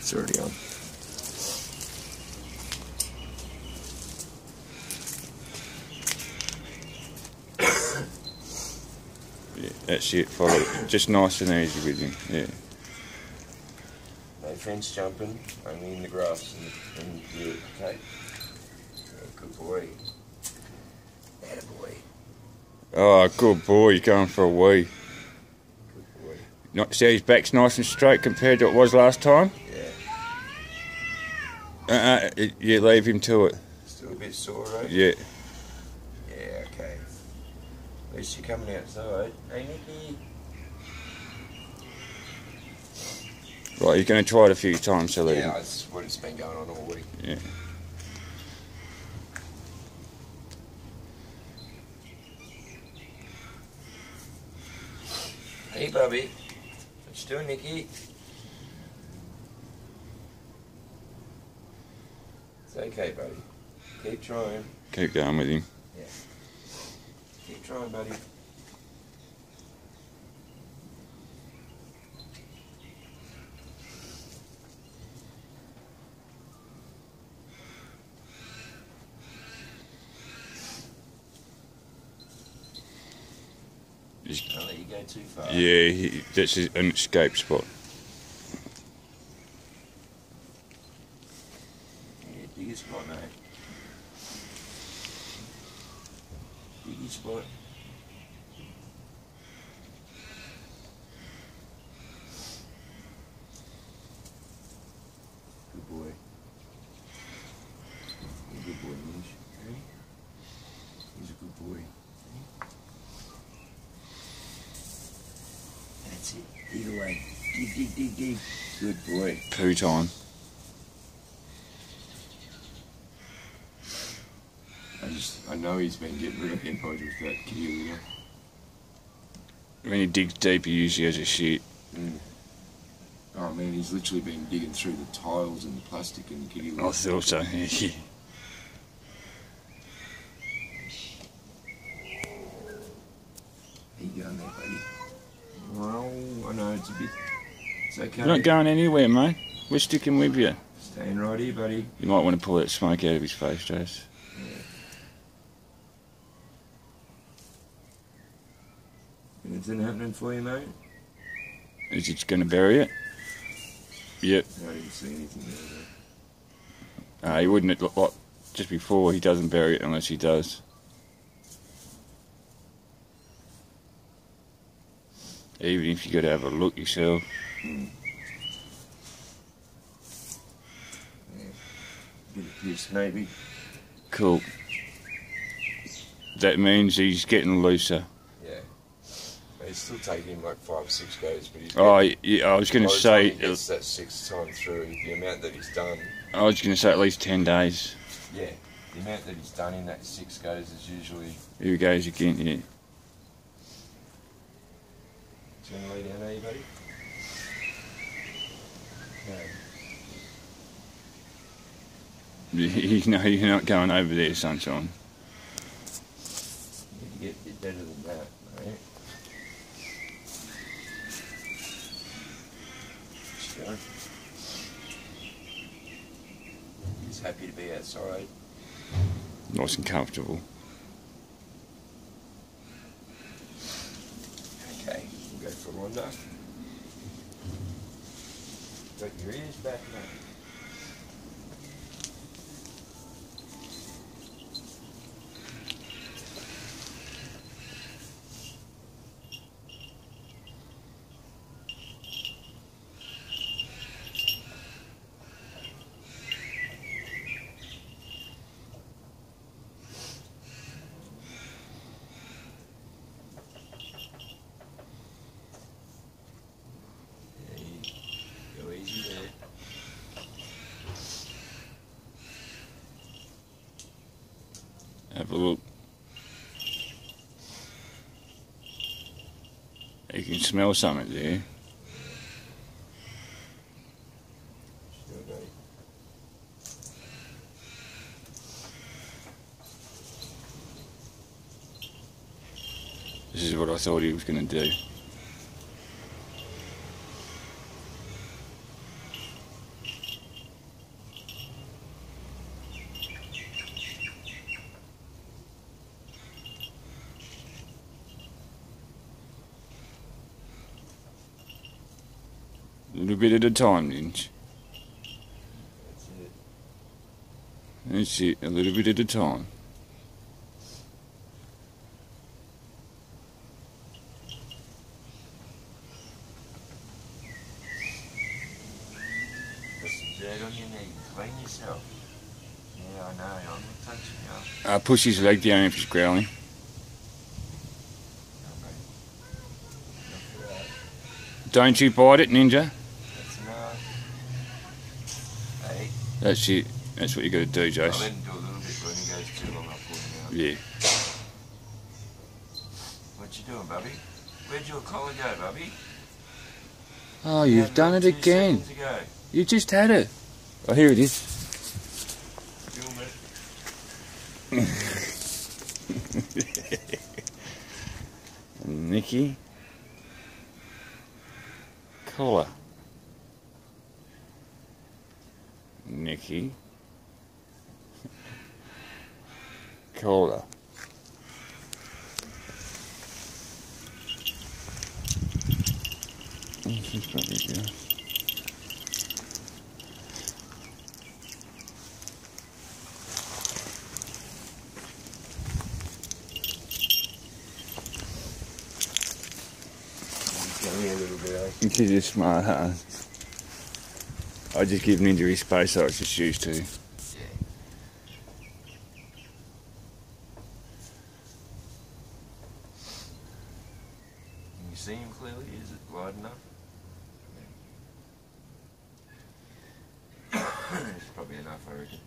It's already on. Yeah, that's it. Follow it. Just nice and easy with him. Yeah. No fence jumping, only in the grass and, and yeah, okay. Oh, good boy. Atta boy. Oh, good boy. He's going for a wee. Good boy. Not, see, his back's nice and straight compared to what it was last time. Yeah. Uh, uh, you leave him to it. Still a bit sore, right? Yeah. Yeah, okay. At least you're coming outside. Hey, Nicky. Right, you're going to try it a few times, so leave Yeah, that's what it's been going on all week. Yeah. Hey, Bubby. What you doing, Nicky? Okay, buddy. Keep trying. Keep going with him. Yeah. Keep trying, buddy. Don't let you go too far. Yeah, he, that's an escape spot. Yeah, dig your spot, mate. Dig your spot. Good boy. You're a good boy, Minge. Hey? He's a good boy. That's it. Dig away. Dig, dig, dig, dig. Good boy. Poo time. I just, I know he's been getting rid of headphones with that litter. When he digs deep, he usually has a shit. Mm. Oh man, he's literally been digging through the tiles and the plastic and the litter. I thought so. You going there, buddy? Well, I know it's a bit. It's okay. You're not going anywhere, mate. We're sticking with you. Staying right here, buddy. You might want to pull that smoke out of his face, Jace. Anything happening for you, mate? Is it going to bury it? Yep. I didn't see anything there. Uh, he wouldn't look like just before he doesn't bury it unless he does. Even if you got to have a look yourself. Bit of piss, maybe. Cool. That means he's getting looser. He's still taking him like five or six goes, but he's. Oh, yeah, I was going to say, he that sixth time through, the amount that he's done, I was going to say at least ten days. yeah, the amount that he's done in that six goes is usually. Here he goes again. Yeah. Do you want to lay down, are you, buddy? No. You know you're not going over there, sunshine. You Need to get a bit better than that, right? Just go. He's happy to be outside. Nice and comfortable. Okay, we'll go for a wander. Got your ears back, mate. Yeah, you go easy there. Have a look. You can smell something there. This is what I thought he was going to do. Bit at a time, Ninja. That's it. That's it, a little bit at a time. Got some dirt on your knee. Clean yourself. Yeah, I know. I'm not touching you. Uh, push his leg down if he's growling. Okay. Look at that. Don't you bite it, Ninja. That's enough. Hey, That's it. That's what you got to do, I'll Jace. let do a little bit when he goes too long. I'll out. Yeah. What you doing, Bubby? Where'd your collar go, Bubby? Oh, You you've had done it again. You just had it. Oh, here it is. Film it. Nicky. Collar. Nicky. Collar. Oh, she's probably good. Tell me a little bit, eh? She's a smart huh? I just give Ninja his space I was just used to. Can you see him clearly? Is it wide enough? it's probably enough, I reckon.